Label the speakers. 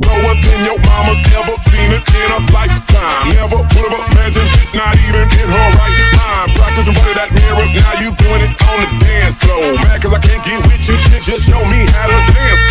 Speaker 1: lower than your mama's ever seen it in a lifetime. Never would have imagined it, not even in her right mind. Practice in front of that mirror, now you doing it on the dance floor. Mad cause I can't get with you, chick, just show me how to dance.